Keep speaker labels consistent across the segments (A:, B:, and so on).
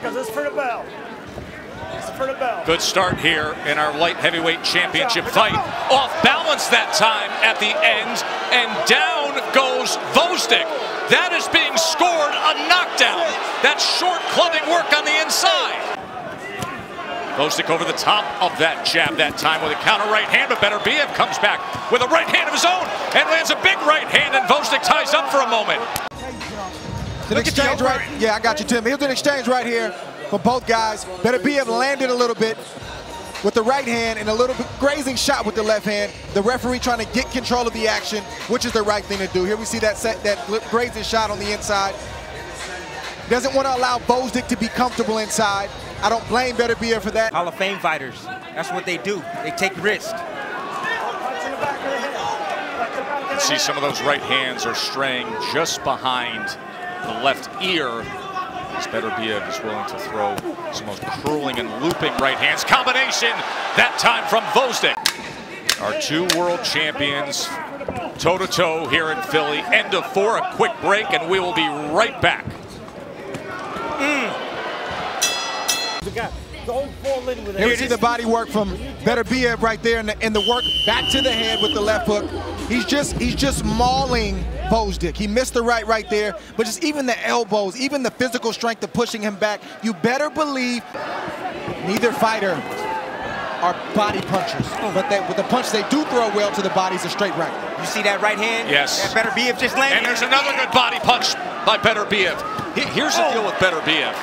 A: because it's for the belt. It's for the.
B: Good start here in our light heavyweight championship fight. Off balance that time at the end, and down goes Gvozdyk. That is being scored a knockdown. That short clubbing work on the inside. Gvozdyk over the top of that jab that time with a counter right hand, but better Beterbiev comes back with a right hand of his own and lands a big right hand, and Gvozdyk ties up for a moment.
C: An exchange right. Yeah, I got you, Tim. Here's an exchange right here for both guys. Beterbiev landed a little bit with the right hand and a little bit grazing shot with the left hand. The referee trying to get control of the action, which is the right thing to do. Here we see that set, that grazing shot on the inside. Doesn't want to allow Gvozdyk to be comfortable inside. I don't blame Beterbiev for that.
D: Hall of Fame fighters, that's what they do. They take risks.
B: See some of those right hands are straying just behind the left ear. As Beterbiev is willing to throw some most curling and looping right hands. Combination, that time from Gvozdyk. Our two world champions toe-to-toe -to -toe here in Philly. End of four, a quick break, and we will be right back.
C: Mm. Here we see the body work from Better Beterbiev right there, and the, and the work back to the head with the left hook. He's just he's just mauling Gvozdyk. He missed the right right there, but just even the elbows, even the physical strength of pushing him back. You better believe neither fighter are body punchers, but they, with the punch they do throw well to the bodies a straight right.
D: You see that right hand?
B: Yes.
D: That Beterbiev just landed.
B: And there's another good body punch by Beterbiev. Here's the oh. deal with Beterbiev.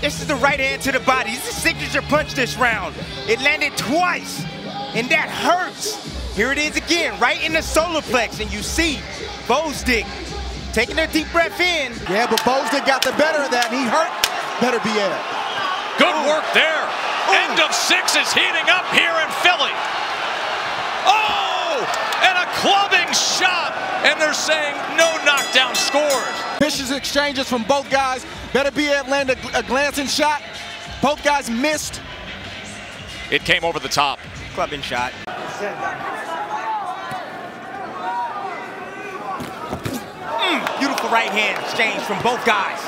D: This is the right hand to the body. This is a signature punch this round. It landed twice, and that hurts. Here it is again, right in the solar plex, and you see Gvozdyk taking a deep breath in.
C: Yeah, but Gvozdyk got the better of that, and he hurt Beterbiev.
B: Good work there. Ooh. End of six is heating up here in Philly. Oh, and a clubbing shot, and they're saying no knockdown scores.
C: Vicious exchanges from both guys. Better be Beterbiev landed a glancing shot. Both guys missed.
B: It came over the top.
D: Clubbing shot. Right hand exchange from both guys.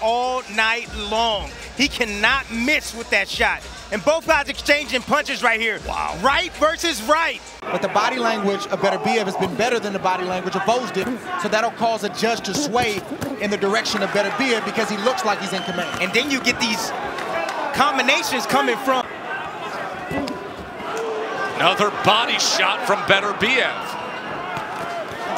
D: All night long. He cannot miss with that shot. And both guys exchanging punches right here.
B: Wow.
D: Right versus right.
C: But the body language of Beterbiev has been better than the body language of Gvozdyk, so that'll cause a judge to sway in the direction of Beterbiev because he looks like he's in command.
D: And then you get these combinations coming from.
B: Another body shot from Beterbiev.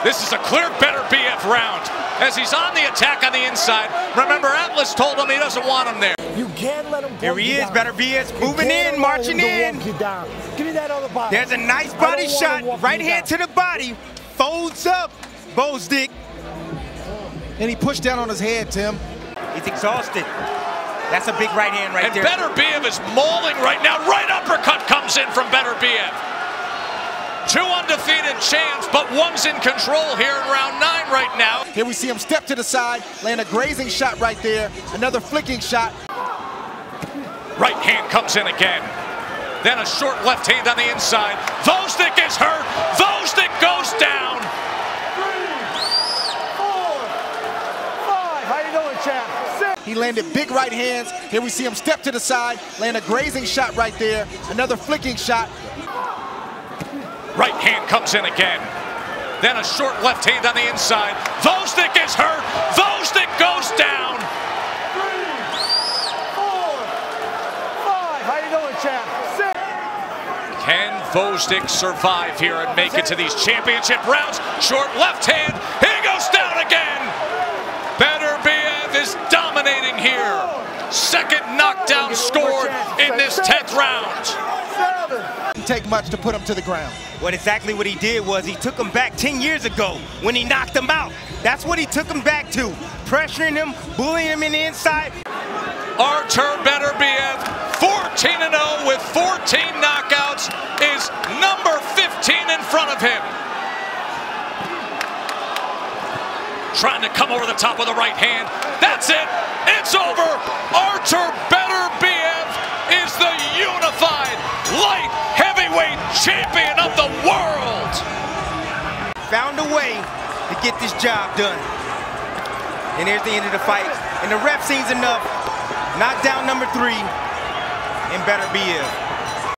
B: This is a clear better BF round as he's on the attack on the inside. Remember, Atlas told him he doesn't want him there.
A: You can't let him
D: Here he is, Beterbiev moving in, marching in.
A: Give me that other body.
D: There's a nice body shot. Right hand to the body. Folds up. Gvozdyk.
C: And he pushed down on his head, Tim.
D: He's exhausted. That's a big right hand right
B: and
D: there.
B: And Better Beterbiev is mauling right now. Right uppercut comes in from Beterbiev. Champs, but one's in control here in round nine right now.
C: Here we see him step to the side, land a grazing shot right there, another flicking shot.
B: Right hand comes in again. Then a short left hand on the inside. Gvozdyk is hurt. Gvozdyk goes down.
A: Three, four, five. How you doing, champ? Six.
C: He landed big right hands. Here we see him step to the side, land a grazing shot right there, another flicking shot.
B: Right hand comes in again. Then a short left hand on the inside. Gvozdyk is hurt. Gvozdyk goes down.
A: Three, four, five. How you doing, champ? Six.
B: Can Gvozdyk survive here and make it to these championship rounds? Short left hand. He goes down again. Beterbiev is dominating here. Second knockdown scored in this 10th round.
C: Didn't take much to put him to the ground.
D: What exactly what he did was he took him back 10 years ago when he knocked him out. That's what he took him back to. Pressuring him, bullying him in the inside.
B: Archer better be Beterbiev, 14-0 with 14 knockouts, is number 15 in front of him. Trying to come over the top with the right hand. That's it. It's over. Artur champion of the world.
D: Found a way to get this job done. And there's the end of the fight. And the ref sees enough. Knockdown number three. And better be it.